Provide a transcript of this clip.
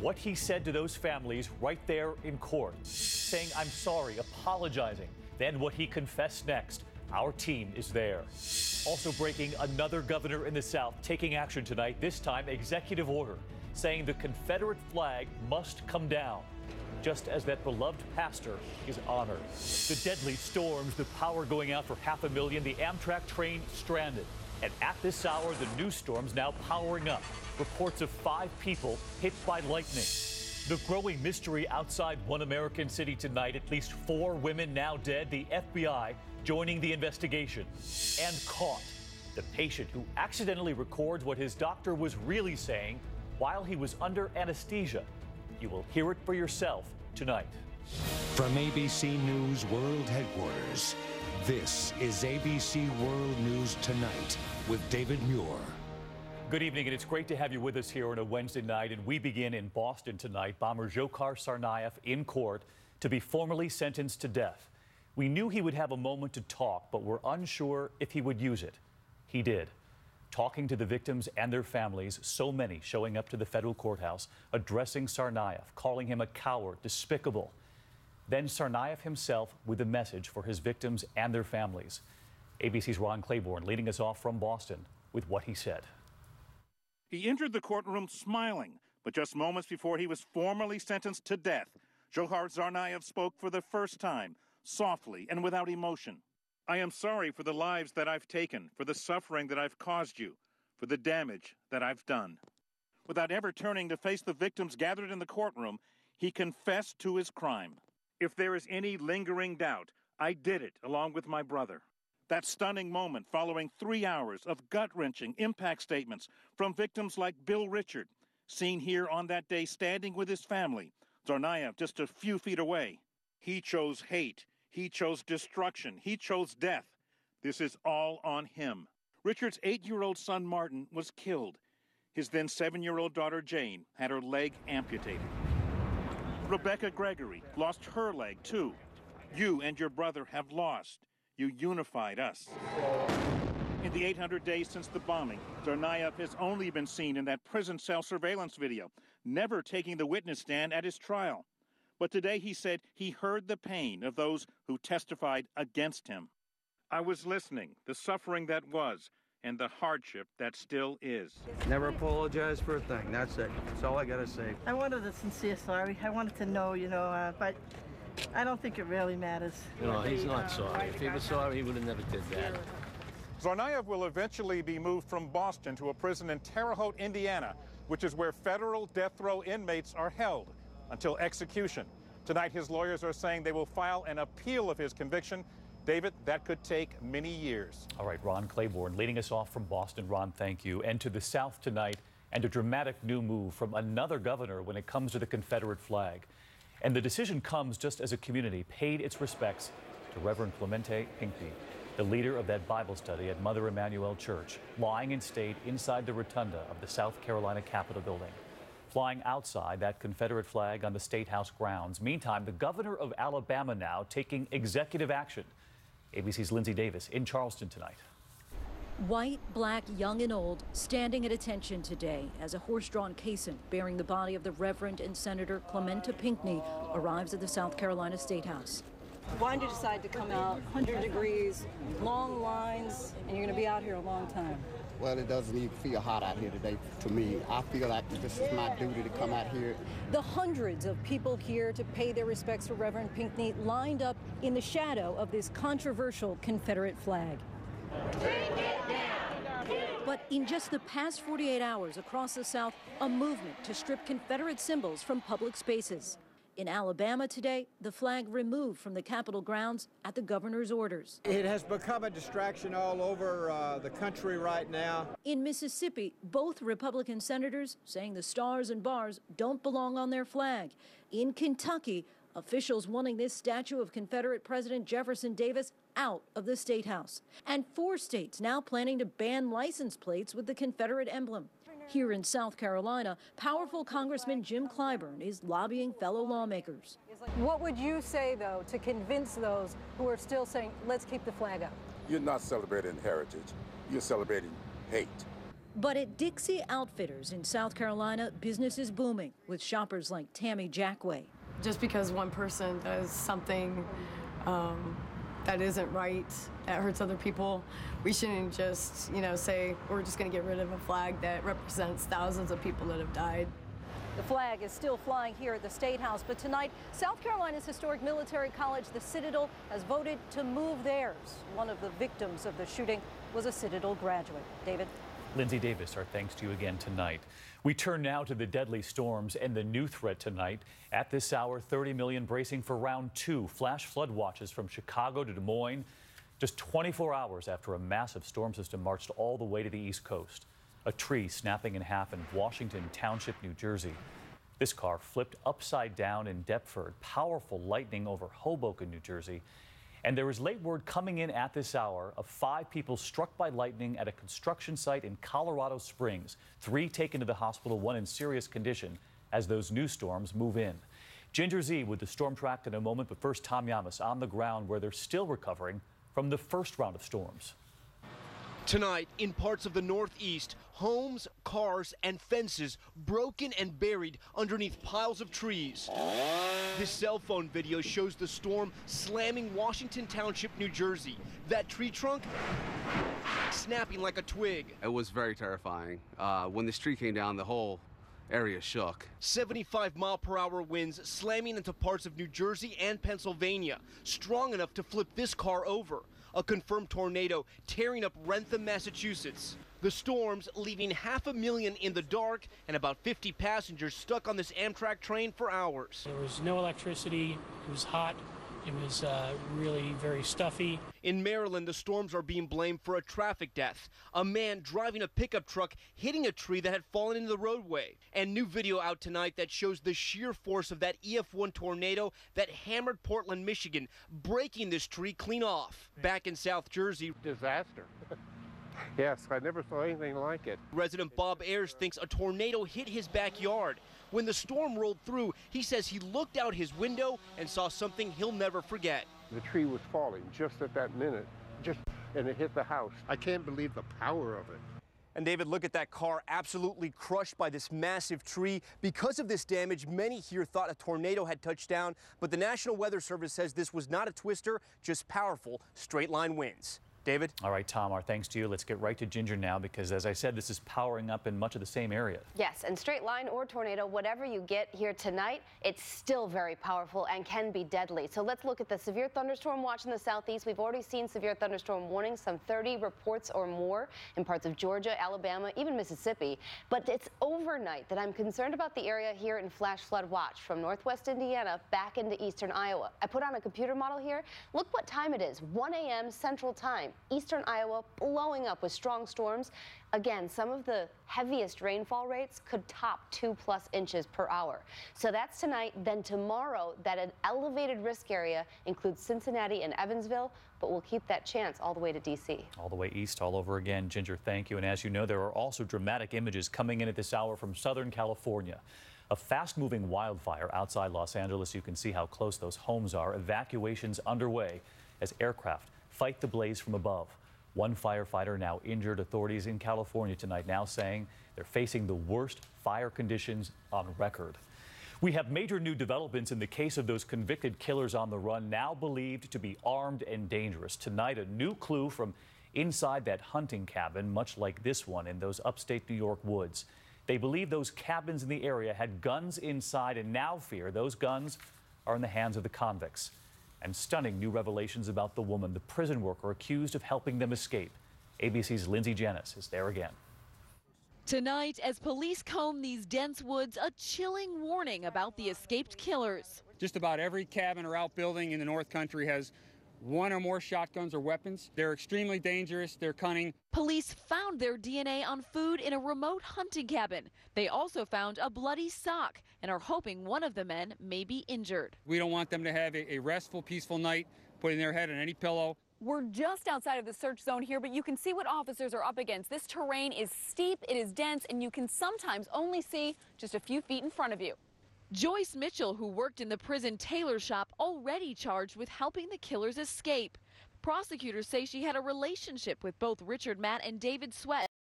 what he said to those families right there in court, saying, I'm sorry, apologizing. Then what he confessed next. Our team is there. Also breaking another governor in the South taking action tonight, this time executive order saying the Confederate flag must come down, just as that beloved pastor is honored. The deadly storms, the power going out for half a million, the Amtrak train stranded. And at this hour, the new storm's now powering up. Reports of five people hit by lightning. The growing mystery outside one American city tonight, at least four women now dead, the FBI joining the investigation. And caught the patient who accidentally records what his doctor was really saying while he was under anesthesia. You will hear it for yourself tonight. From ABC News World Headquarters, this is ABC World News Tonight with David Muir. Good evening, and it's great to have you with us here on a Wednesday night. And we begin in Boston tonight. Bomber Dzhokhar Tsarnaev in court to be formally sentenced to death. We knew he would have a moment to talk, but were unsure if he would use it. He did talking to the victims and their families, so many showing up to the federal courthouse, addressing Tsarnaev, calling him a coward, despicable. Then Tsarnaev himself with a message for his victims and their families. ABC's Ron Claiborne leading us off from Boston with what he said. He entered the courtroom smiling, but just moments before he was formally sentenced to death, Dzhokhar Tsarnaev spoke for the first time, softly and without emotion. I am sorry for the lives that I've taken, for the suffering that I've caused you, for the damage that I've done. Without ever turning to face the victims gathered in the courtroom, he confessed to his crime. If there is any lingering doubt, I did it along with my brother. That stunning moment following three hours of gut wrenching impact statements from victims like Bill Richard, seen here on that day standing with his family, Tsarnaev just a few feet away. He chose hate. He chose destruction. He chose death. This is all on him. Richard's eight year old son Martin was killed. His then seven year old daughter Jane had her leg amputated. Rebecca Gregory lost her leg too. You and your brother have lost. You unified us. In the 800 days since the bombing, Tsarnaev has only been seen in that prison cell surveillance video, never taking the witness stand at his trial. But today he said he heard the pain of those who testified against him. I was listening, the suffering that was, and the hardship that still is. Never apologize for a thing. That's it. That's all I got to say. I wanted a sincere sorry. I wanted to know, you know, uh, but I don't think it really matters. No, he's not sorry. If he was sorry, he would have never did that. Tsarnaev will eventually be moved from Boston to a prison in Terre Haute, Indiana, which is where federal death row inmates are held until execution. Tonight, his lawyers are saying they will file an appeal of his conviction. David, that could take many years. All right, Ron Claiborne leading us off from Boston. Ron, thank you. And to the South tonight, and a dramatic new move from another governor when it comes to the Confederate flag. And the decision comes just as a community paid its respects to Reverend Clementa Pinckney, the leader of that Bible study at Mother Emanuel Church, lying in state inside the rotunda of the South Carolina Capitol building flying outside that Confederate flag on the State House grounds. Meantime, the governor of Alabama now taking executive action. ABC's Linsey Davis in Charleston tonight. White, black, young, and old standing at attention today as a horse drawn caisson bearing the body of the Reverend and Senator Clementa Pinckney arrives at the South Carolina State House. Why did you decide to come out 100 degrees, long lines, and you're going to be out here a long time? Well, it doesn't even feel hot out here today to me. I feel like this is my duty to come out here. The hundreds of people here to pay their respects for Reverend Pinckney lined up in the shadow of this controversial Confederate flag. But in just the past 48 hours across the South, a movement to strip Confederate symbols from public spaces. In Alabama today, the flag removed from the Capitol grounds at the governor's orders. It has become a distraction all over uh, the country right now. In Mississippi, both Republican senators saying the stars and bars don't belong on their flag. In Kentucky, officials wanting this statue of Confederate President Jefferson Davis out of the state house. And four states now planning to ban license plates with the Confederate emblem. Here in South Carolina, powerful Congressman Jim Clyburn is lobbying fellow lawmakers. What would you say, though, to convince those who are still saying, let's keep the flag up? You're not celebrating heritage, you're celebrating hate. But at Dixie Outfitters in South Carolina, business is booming with shoppers like Tammy Jackway. Just because one person does something um, that isn't right, that hurts other people, we shouldn't just, you know, say we're just going to get rid of a flag that represents thousands of people that have died. The flag is still flying here at the State House, but tonight, South Carolina's historic military college, the Citadel, has voted to move theirs. One of the victims of the shooting was a Citadel graduate. David? Linsey Davis, our thanks to you again tonight. We turn now to the deadly storms and the new threat tonight. At this hour, 30 million bracing for round two. Flash flood watches from Chicago to Des Moines, just 24 hours after a massive storm system marched all the way to the East Coast. A tree snapping in half in Washington Township, New Jersey. This car flipped upside down in Deptford. Powerful lightning over Hoboken, New Jersey. And there is late word coming in at this hour of five people struck by lightning at a construction site in Colorado Springs. Three taken to the hospital, one in serious condition as those new storms move in. Ginger Zee with the storm track in a moment, but first, Tom Llamas on the ground where they're still recovering from the first round of storms. Tonight, in parts of the Northeast, homes, cars, and fences broken and buried underneath piles of trees. This cell phone video shows the storm slamming Washington Township, New Jersey. That tree trunk snapping like a twig. It was very terrifying. Uh, when this tree came down, the whole area shook. 75 mile per hour winds slamming into parts of New Jersey and Pennsylvania, strong enough to flip this car over a confirmed tornado tearing up Wrentham, Massachusetts. The storms leaving half a million in the dark and about 50 passengers stuck on this Amtrak train for hours. There was no electricity, it was hot, it was uh, really very stuffy. In Maryland, the storms are being blamed for a traffic death. A man driving a pickup truck hitting a tree that had fallen into the roadway. And new video out tonight that shows the sheer force of that EF1 tornado that hammered Portland, Michigan, breaking this tree clean off. Back in South Jersey, disaster. yes, I never saw anything like it. Resident Bob Ayers thinks a tornado hit his backyard. When the storm rolled through, he says he looked out his window and saw something he'll never forget. The tree was falling just at that minute, just and it hit the house. I can't believe the power of it. And David, look at that car absolutely crushed by this massive tree. Because of this damage, many here thought a tornado had touched down, but the National Weather Service says this was not a twister, just powerful straight line winds. David? All right, Tom, our thanks to you. Let's get right to Ginger now because, as I said, this is powering up in much of the same area. Yes, and straight line or tornado, whatever you get here tonight, it's still very powerful and can be deadly. So let's look at the severe thunderstorm watch in the southeast. We've already seen severe thunderstorm warnings, some 30 reports or more in parts of Georgia, Alabama, even Mississippi. But it's overnight that I'm concerned about the area here in flash flood watch from northwest Indiana back into eastern Iowa. I put on a computer model here. Look what time it is 1 a.m. Central Time eastern Iowa blowing up with strong storms. Again, some of the heaviest rainfall rates could top two plus inches per hour. So that's tonight. Then tomorrow, that an elevated risk area includes Cincinnati and Evansville, but we'll keep that chance all the way to D.C. All the way east, all over again. Ginger, thank you. And as you know, there are also dramatic images coming in at this hour from Southern California. A fast moving wildfire outside Los Angeles. You can see how close those homes are. Evacuations underway as aircraft fight the blaze from above. One firefighter now injured. Authorities in California tonight now saying they're facing the worst fire conditions on record. We have major new developments in the case of those convicted killers on the run, now believed to be armed and dangerous. Tonight, a new clue from inside that hunting cabin, much like this one in those upstate New York woods. They believe those cabins in the area had guns inside and now fear those guns are in the hands of the convicts and stunning new revelations about the woman, the prison worker accused of helping them escape. ABC's Linsey Janis is there again. Tonight, as police comb these dense woods, a chilling warning about the escaped killers. Just about every cabin or outbuilding in the North Country has one or more shotguns or weapons. They're extremely dangerous, they're cunning. Police found their DNA on food in a remote hunting cabin. They also found a bloody sock and are hoping one of the men may be injured. We don't want them to have a, a restful, peaceful night, putting their head on any pillow. We're just outside of the search zone here, but you can see what officers are up against. This terrain is steep, it is dense, and you can sometimes only see just a few feet in front of you. Joyce Mitchell, who worked in the prison tailor shop, already charged with helping the killers escape. Prosecutors say she had a relationship with both Richard Matt and David Sweat.